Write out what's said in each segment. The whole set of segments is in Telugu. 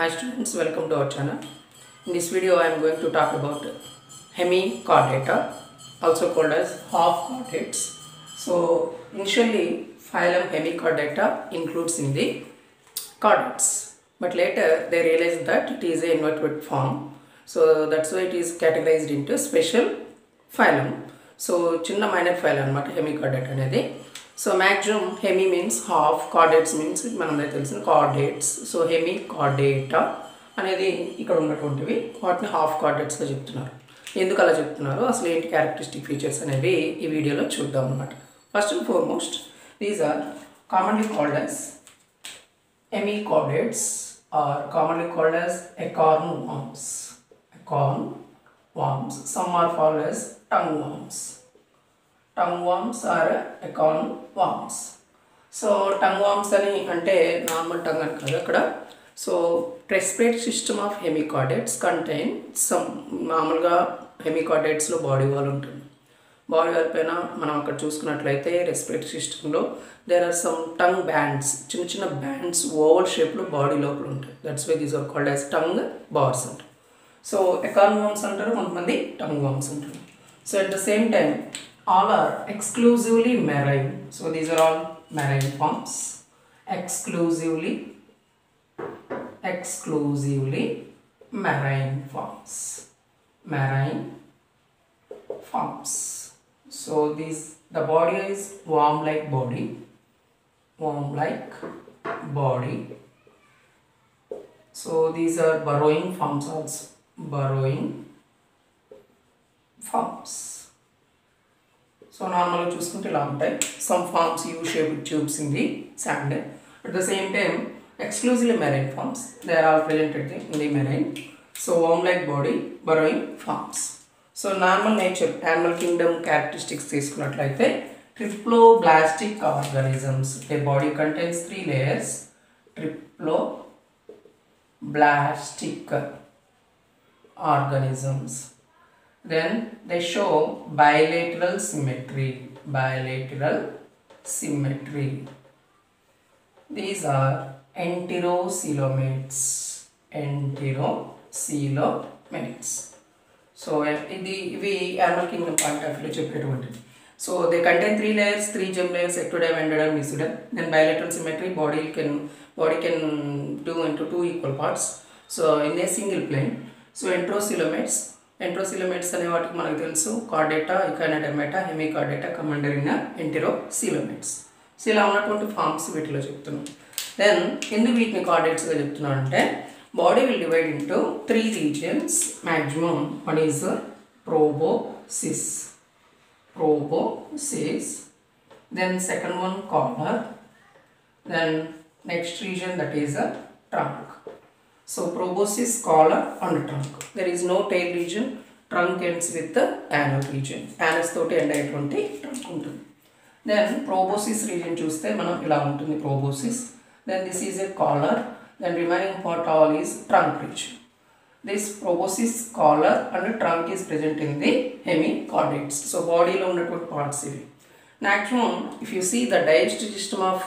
Hi students, welcome to our channel. In this video I am going to talk about hemichordata, also called as half chordates. So initially phylum hemichordata includes in the chordates, but later they realized that it is a invertebrate form. So that's why it is categorized into special phylum. So చిన్న మైనర్ ఫైల్ అనమాట హెమికార్డేట్ అనేది so maximum hemi means half chordates means మనందరికి తెలిసిన కార్డేట్స్ సో హెమి కార్డేటా అనేది ఇక్కడ ఉన్నటువంటివి. వాటిని హాఫ్ కార్డేట్స్గా చెప్తున్నారు. ఎందుకు అలా చెప్తున్నారు? అసలు ఏంటి క్యారెక్టరిస్టిక్ ఫీచర్స్ అనేవి ఈ వీడియోలో చూద్దాం అనమాట first and foremost these are commonly called hemi chordates are commonly called as acorn worms acorn worms some are called as tongue worms tongue worms are acorn worms. So tongue worms అని అంటే నార్మల్ టంగ్ అని కాదు అక్కడ. So respirate system of hemichordates contain some మామూలుగా హెమికాడెట్స్లో బాడీ వాల్ ఉంటుంది. బాడీ వాల్ పైన మనం అక్కడ చూసుకున్నట్లయితే రెస్పిరేట్ సిస్టంలో there are some tongue bands చిన్న చిన్న బ్యాండ్స్ ఓవల్ షేప్లో బాడీ లోపల ఉంటాయి. That's why these are called as tongue bars అంటారు. సో ఎకాన్ వామ్స్ అంటారు కొంతమంది టంగ్ వామ్స్ అంటారు. So at the same time all are exclusively marine. So these are all marine forms. Exclusively, exclusively marine forms. Marine forms. So these the body is worm like body. Worm like body. So these are burrowing forms also. Burrowing forms. So నార్మల్గా చూసుకుంటే ఇలా ఉంటాయి. Some forms U shape చూపిసింది sand at the same time exclusively marine forms they are all presented the in the marine so worm like body burrowing forms so normal nature animal kingdom characteristics తీసుకున్నట్లయితే triploblastic organisms they body contains three layers triploblastic organisms then they show bilateral symmetry bilateral symmetry. These are enterocelomates enterocelomates. So the we animal the point of view so they contain three layers three gem layers ectoderm endoderm mesoderm. Then bilateral symmetry body can body can do into two equal parts. So in a single plane. So enterocelomates enterocoelomates అనే వాటికి మనకు తెలుసు. Chordata Echinodermata Hemichordata come under in enterocoelomates so ఇలా ఉన్నటువంటి ఫార్మ్స్ వీటిలో చెప్తున్నాం. దెన్ ఎందుకు వీటిని కార్డేట్స్గా చెప్తున్నాను అంటే body will divide into three regions maximum one is proboscis proboscis then second one collar then next region that is so proboscis collar and trunk trunk. There is no tail region. Trunk ends with the anal తోటి ఎండ్ అయ్యేటువంటి ట్రంక్ ఉంటుంది దెన్ ప్రోబోసిస్ రీజన్ చూస్తే మనం ఇలా ఉంటుంది proboscis then this is a collar then remaining part all is trunk region this proboscis collar and trunk is present in the hemi chordates so బాడీలో ఉన్నటువంటి పార్ట్స్ ఇవి maximum if you see the digestive system of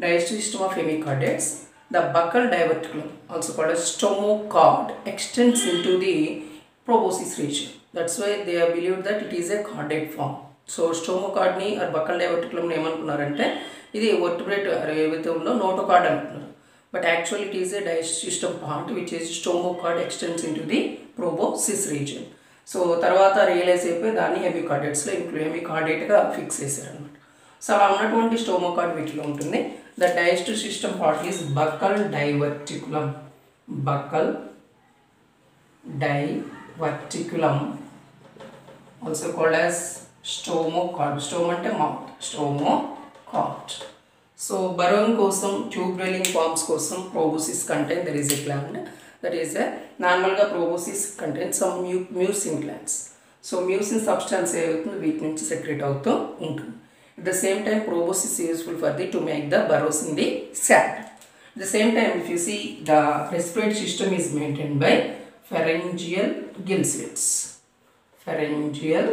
digestive system of hemi chordates the buccal diverticulum also called as stomachord extends into the proboscis region. That's why they are believed that it is a chordate form. So స్టోమోకార్డ్ని or buccal డైవర్టిక్లమ్ని ఏమనుకున్నారంటే ఇది వర్టిబ్రేట్ ఏవైతే ఉందో నోటోకార్డ్ అనుకున్నారు. But actual it is a digest system part which is stomochord extends in to the proboscis region so తర్వాత రియలైజ్ అయిపోయి దాన్ని హెమికార్డేట్స్లో ఇంక్లూ హెమికార్డేట్గా ఫిక్స్ చేశారనమాట సో అలా ఉన్నటువంటి స్టోమోకార్డ్ వీటిలో ఉంటుంది. The digestive system part is buccal diverticulum buccal diverticulum also called as stomochord stome అంటే మౌత్ స్టోమోకార్డ్ సో బరోన్ కోసం ట్యూబ్ డ్వెల్లింగ్ ఫార్మ్స్ కోసం proboscis contain there is a gland that is a నార్మల్గా proboscis contain some mu mucin glands so mucin substance ఏవైతుందో వీటి నుంచి సెక్రెట్ అవుతూ ఉంటుంది. At the same time proboscis useful for the to make the burrows in the sand at the same time if you see the respirate system is maintain by pharyngeal gill slits pharyngeal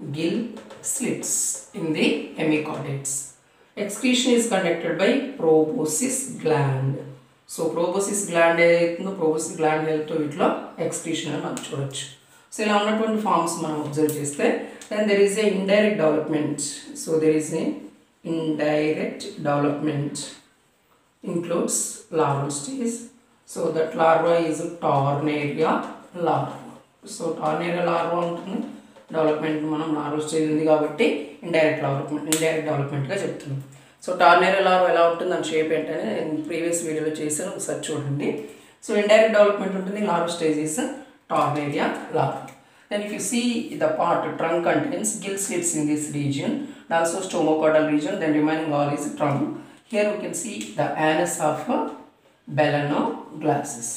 gill slits in the hemichordates. Excretion is conducted by proboscis gland. So proboscis gland ఏదైతుందో ప్రోబోసిస్ గ్లాండ్ హెల్త్ వీటిలో ఎక్స్క్రీషన్ అని మనం చూడొచ్చు సో ఇలా ఉన్నటువంటి ఫార్మ్స్ మనం అబ్జర్వ్ చేస్తే then there is a indirect development so there is a indirect development includes larval stage. So that larva is tornaria larva. So tornaria larva ఉంటుంది. డెవలప్మెంట్ మనం నార్వల్ స్టేజ్ ఉంది కాబట్టి ఇండైరెక్ట్ డెవలప్మెంట్ ఇండైరెక్ట్ డెవలప్మెంట్గా చెప్తున్నాం. సో టార్నేరియా లార్వా ఎలా ఉంటుంది? దాని షేప్ ఏంటనే నేను ప్రీవియస్ వీడియోలో చేశాను. ఒకసారి చూడండి. సో ఇండైరెక్ట్ డెవలప్మెంట్ ఉంటుంది larval stage is tornaria larva Then if you see the part trunk contains gill slits in this region and also stomocaudal region then remaining all is trunk. Here we can see the anus of uh, glasses.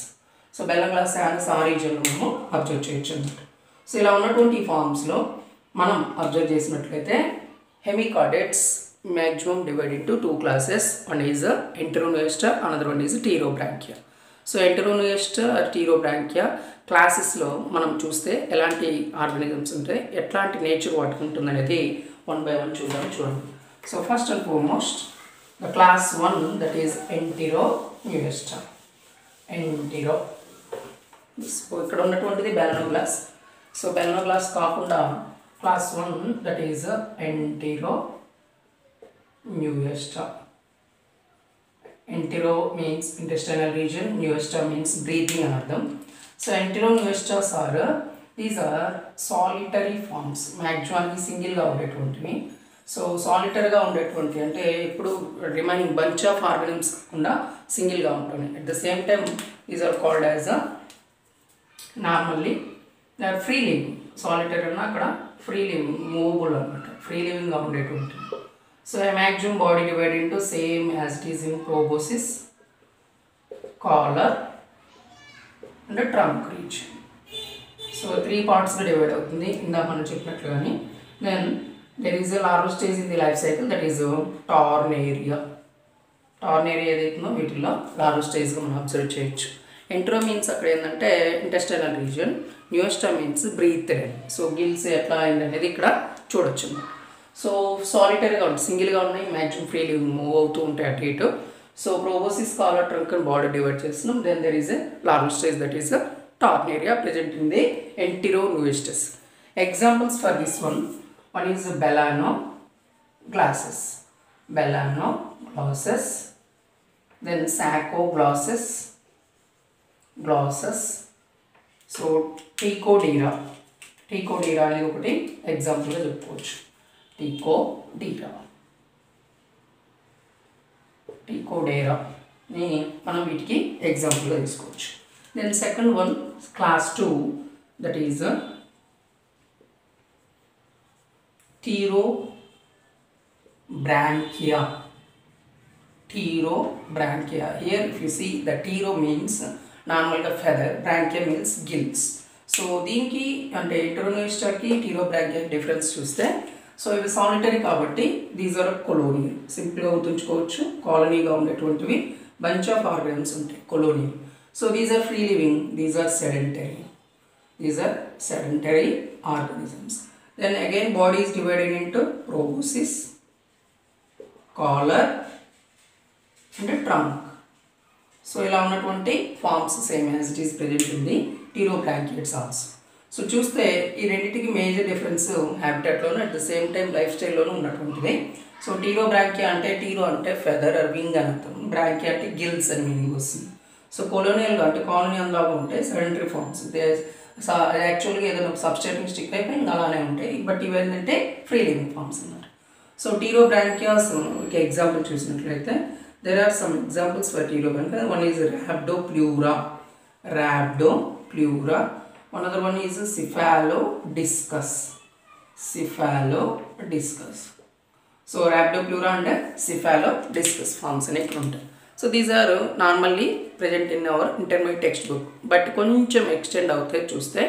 So Balanoglossus ఆ రీజియన్లో మనము అబ్జర్వ్ చేయొచ్చు అనమాట సో ఇలా ఉన్నటువంటి ఈ ఫార్మ్స్లో మనం అబ్జర్వ్ చేసినట్లయితే hemichordates maximum divide into two classes one is Enteropneusta another one is Pterobranchia so Enteropneusta Pterobranchia క్లాసెస్లో మనం చూస్తే ఎలాంటి ఆర్గానిజమ్స్ ఉంటాయి ఎట్లాంటి నేచర్ వాటికి ఉంటుందనేది వన్ బై వన్ చూద్దాం చూడండి. So first and foremost the class one that is Enteropneusta entero so ఇక్కడ ఉన్నటువంటిది బెలనో గ్లాస్ సో బెలనో గ్లాస్ కాకుండా class one that is Enteropneusta entero means intestinal region pneusta means breathing అని అర్థం. So Enteropneusta are these are solitary forms మ్యాక్సిమానికి సింగిల్గా ఉండేటువంటివి సో సాలిటరీగా ఉండేటువంటి అంటే ఇప్పుడు రిమైనింగ్ బంచ్ ఆఫ్ ఆర్గనిమ్స్ కాకుండా సింగిల్గా ఉంటుంది. At the same time is are called as a normally free living solitary అన్న అక్కడ ఫ్రీ లివింగ్ మూవబుల్ అనమాట ఫ్రీ లివింగ్గా ఉండేటువంటి so maximum body divide into same as it is in proboscis collar and trunk region so three పార్ట్స్గా డివైడ్ అవుతుంది. ఇందాక మనం చెప్పినట్లుగానే. Then there is a larva stage in the life cycle that is tornaria tornaria ఏదైతుందో వీటిల్లో లార్జ్ స్టేజ్గా మనం అబ్జర్వ్ చేయొచ్చు. ఎంట్రో మీన్స్ అక్కడ ఏంటంటే intestinal region pneusta means breathe so gills ఎట్లా అయిందనేది ఇక్కడ చూడొచ్చు. సో సాలిటరీగా ఉంటుంది సింగిల్గా ఉన్నాయి మ్యాక్సిమం ఫ్రీలీ మూవ్ అవుతూ ఉంటాయి అటు ఇటు so proboscis collar trunk and body divide చేస్తున్నాం then there is a larva stage that is a tornaria present in the Enteropneusta examples for this one one is Balanoglossus Balanoglossus then Saccoglossus glossus so Ptychodera Ptychodera అనేది ఒకటి ఎగ్జాంపుల్గా చెప్పుకోవచ్చు. టీకోడీరా టీకోడేరాని మనం వీటికి ఎగ్జాంపుల్గా తీసుకోవచ్చు. Then second one class two that is pterobranchia pterobranchia here if you see the ptero means నార్మల్గా feather branchia means gills so దీనికి అంటే ఇంటర్నేషనల్కి టీరో బ్రాంకియా డిఫరెన్స్ చూస్తే సో ఇవి సాలిటరీ కాబట్టి దీస్ ఆర్ కొలోనీ సింపుల్గా గుర్తుంచుకోవచ్చు. కాలనీగా ఉండేటువంటివి బంచ్ ఆఫ్ ఆర్గన్స్ ఉంటాయి. Colony so these are free living these are sedentary these are sedentary organisms then again body is divided into proboscis collar అంటే ట్రంక్ సో ఇలా ఉన్నటువంటి forms same as it is present ఉంది టీరోబ్రాంకియట్స్ ఆల్సో సో చూస్తే ఈ రెండింటికి major difference హ్యాబిటెట్లోనూ at the same time life స్టైల్లోనూ ఉన్నటువంటిది. సో టీరో బ్రాంకియా అంటే టీరో అంటే ఫెదర్ ఆర్ వింగ్ అని అర్థం. బ్రాంకియా అంటే గిల్స్ అని మీనింగ్ వస్తుంది. సో కొలోనియల్గా అంటే కాలనియల్ లాగా ఉంటాయి సెడెంటరీ ఫార్మ్స్ యాక్చువల్గా ఏదైనా ఒక సబ్స్టేటింగ్ స్టిక్ అయిపోయి ఇంకా అలానే ఉంటాయి. బట్ ఇవి ఏంటంటే ఫ్రీ లివింగ్ ఫార్మ్స్ అన్నమాట. సో టీరో బ్రాంకియాస్ ఒక ఎగ్జాంపుల్ చూసినట్లయితే there are some examples for Pterobranchia one is Rhabdopleura Rhabdopleura one other one is Cephalodiscus Cephalodiscus so Rhabdopleura and Cephalodiscus forms అనేవి ఉంటాయి so these are normally present in our intermediate text book but కొంచెం ఎక్స్టెండ్ అవుతాయి చూస్తే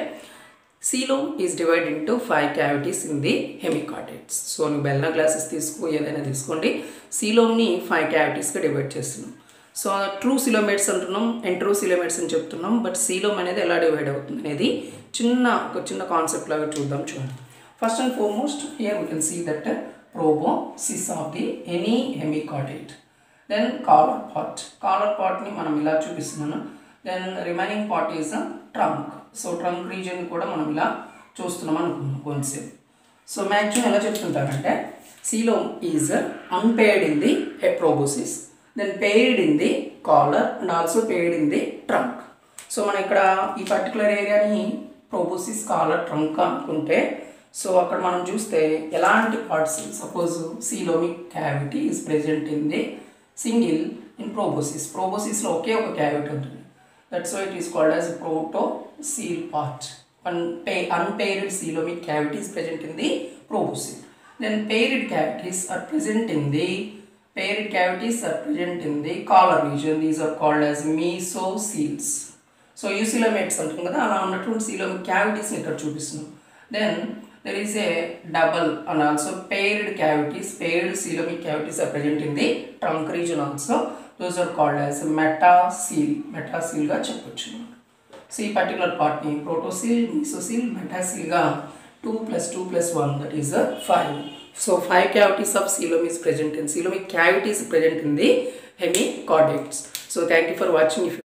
coelom is divide into five cavities in the hemichordates so నువ్వు బెల్లా గ్లాసెస్ తీసుకో ఏదైనా తీసుకోండి. సీలోమ్ని ఫైవ్ క్యావిటీస్గా డివైడ్ చేస్తున్నాం. సో ట్రూ సిలోమేట్స్ అంటున్నాం ఎంట్రో సిలోమేట్స్ అని చెప్తున్నాం. బట్ సీలోమ్ అనేది ఎలా డివైడ్ అవుతుంది అనేది చిన్న ఒక చిన్న కాన్సెప్ట్ లాగా చూద్దాం చూడండి. First and foremost here we can see that proboscis of the any hemichordate then collar part collar పార్ట్ని మనం ఇలా చూపిస్తున్నాను. Then remaining part is trunk so trunk region కూడా మనం ఇలా చూస్తున్నాం అనుకున్నాం కొంచెం సో మ్యాక్సిమం ఎలా చెప్తుంటారంటే coelom is unpaired in the proboscis then paired in the collar and also paired in the trunk so మనం ఇక్కడ ఈ పర్టికులర్ ఏరియాని ప్రోబోసిస్ కాలర్ ట్రంక్ అనుకుంటే సో అక్కడ మనం చూస్తే ఎలాంటి parts suppose coelomic cavity is present in the single in proboscis ప్రోబోసిస్లో ఒకే ఒక క్యావిటీ ఉంటుంది. That's why it is called as protocoel part unpaired coelomic coelomic cavities present in the proboscis. Then paired cavities are present in the paired cavities are present in the collar region. These are called as mesoceles. So eucoelomates అంటాం కదా అలా ఉన్నటువంటి సీలోమిక్ క్యావిటీస్ని ఇక్కడ చూపిస్తున్నాం then there is a double and also paired cavities paired coelomic cavities are present in the trunk region also those are called as metacoel మెటాసీల్గా చెప్పొచ్చు సో ఈ పర్టికులర్ పార్ట్ని protocoel mesocoel మెటాసిల్గా two plus two plus one that is five So five cavities of coelom is present in coelomic cavity is present in the hemichordates. So thank you for watching.